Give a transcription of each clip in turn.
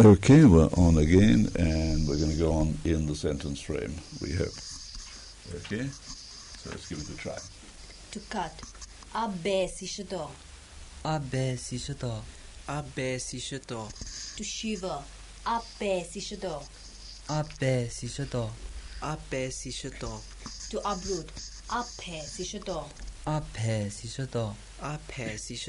Okay, we're on again, and we're going to go on in the sentence frame, we hope. Okay, so let's give it a try. To cut. Abbe si shado. Abbe si shado. Abbe si shado. To shiver. Abbe si shado. Abbe si shado. Abbe si shado. To uproot. Abbe si shado. Abbe si shado. Abbe. Is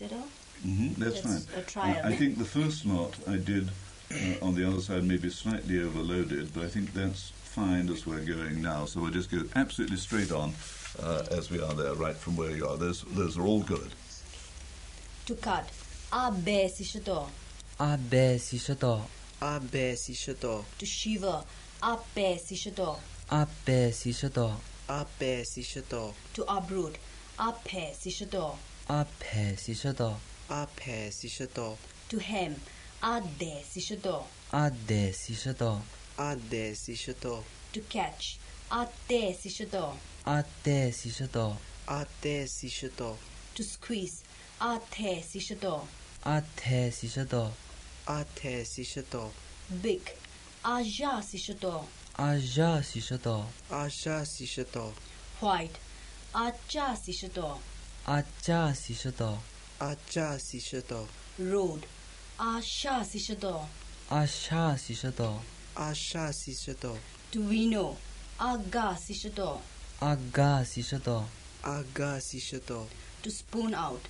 that all? Hmm that's, That's fine. a trial. I, I think the first lot I did uh, on the other side may be slightly overloaded, but I think that's fine as we're going now. So we'll just go absolutely straight on uh, as we are there, right from where you are. Those, those are all good. To cut. Abbe si shado. Abbe si shado. Abbe si shado. To shiver. Abbe si shado. Abbe si shado. Abbe si shado. To uproot. Abbe si shado. Abbe 阿婆是许多。To him，阿爹是许多。阿爹是许多。阿爹是许多。To catch，阿爹是许多。阿爹是许多。阿爹是许多。To squeeze，阿爹是许多。阿爹是许多。阿爹是许多。Big，阿家是许多。阿家是许多。阿家是许多。White，阿家是许多。阿家是许多。86. Road. 86. Aga, 86. Aga, 86. Aga, 86. To spoon out.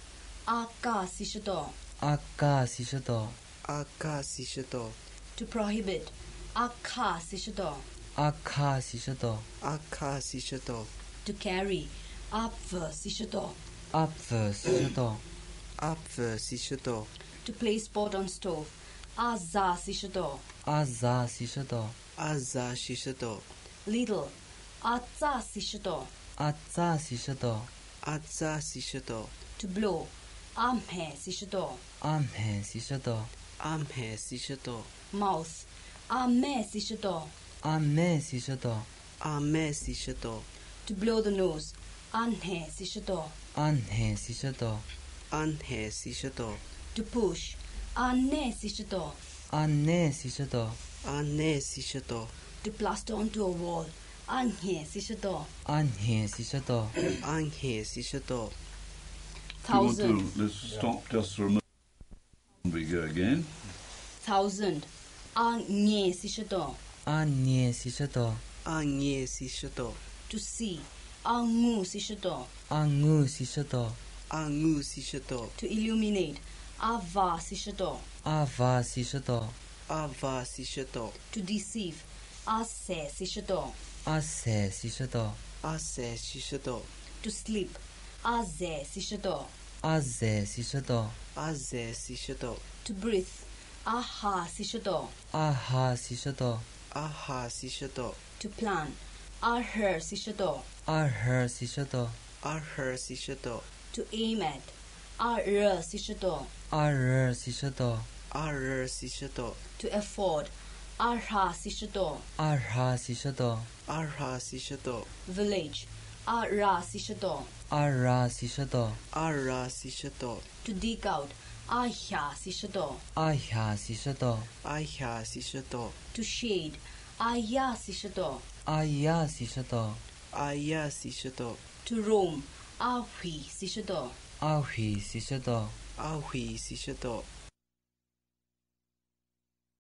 86. 86. 86. To prohibit. 86. 86. 86. To carry. 86. 86. Apfelsicher uh, do. To place board on stove. Aza sicher do. Aza sicher do. Aza sicher do. Little. Aza sicher do. Aza sicher do. Aza sicher do. To blow. Amhe sicher do. Amhe sicher do. Amhe sicher do. Mouth. amhe sicher do. Ame sicher do. Ame sicher do. To blow the nose. Anhe sicher do. Anhe sicher do si shado. Anhe si shado. To push. Ane si shado. Ane si shado. Ane si shado. To plaster onto a wall. Anhe si shado. Anhe si shado. Anhe si shado. Do you want Thousand. to, let's stop just for a moment. We go again. Thousand. Anye si shado. Anye si shado. Anye si shado. To see. Angu si shado. Angu si shado. Angu si shado. To illuminate. Ava si shado. Ava si shado. Ava si shado. To deceive. Ase si shado. Ase si shado. Ase si shado. To sleep. Aze si shado. Aze si shado. Aze si shado. To breathe. Aha si shado. Aha si shado. Aha si shado. To plan. Arher si shado. Arher si shado. Arher si shado. To aim at. Arr si shado. Arher si shado. Arher si shado. To afford. Arha si shado. Arha si shado. Arha si shado. Village. Arra si shado. Arra si shado. Arra si shado. To dig out. Ahya si shado. Ahya si shado. Ahya si shado. To shade. Aya si shado. Aya si shado. Aya si shado. To roam. Ahui si shado. Ahui si shado. Ahui si shado.